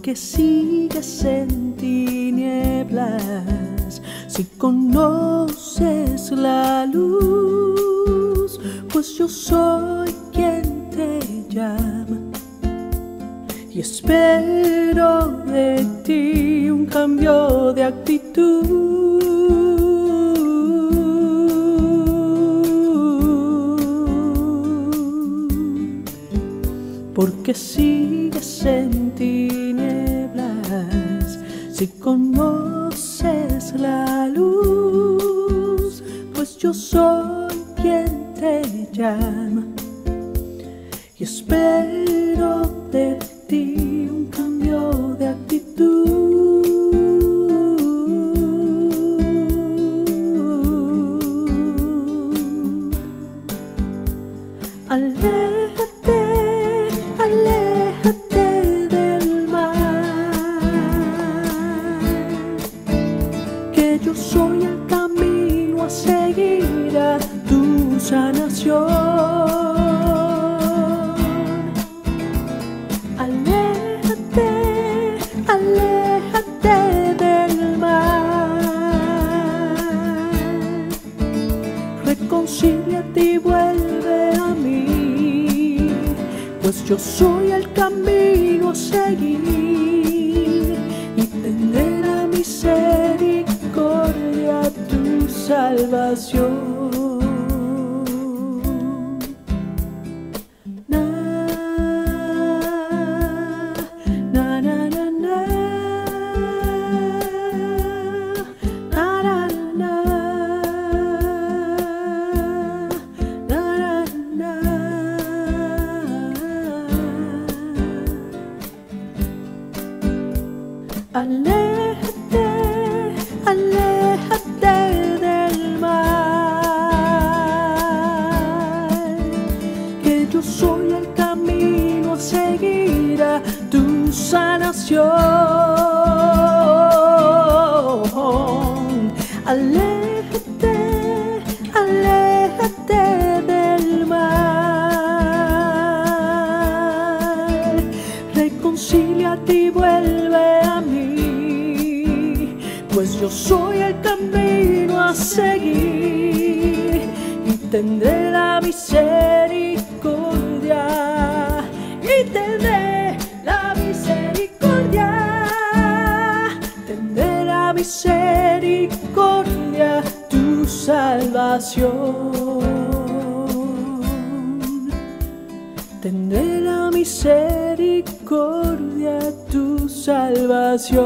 qué sigues en tinieblas si conoces la luz? Pues yo soy quien te llama y espero de ti un cambio de actitud. Porque sigues en tinieblas si conoces la luz, pues yo soy quien te llama. Y espero de ti camino a seguir a tu sanación. Aléjate, aléjate del mal. Reconcíliate y vuelve a mí, pues yo soy el camino a seguir y tendré la misericordia tu salvación. Na, camino a seguir a tu sanación. Aléjate, aléjate del mal, reconcíliate y vuelve a mí, pues yo soy el camino a seguir y tendré la misericordia misericordia tu salvación. Tendré la misericordia tu salvación.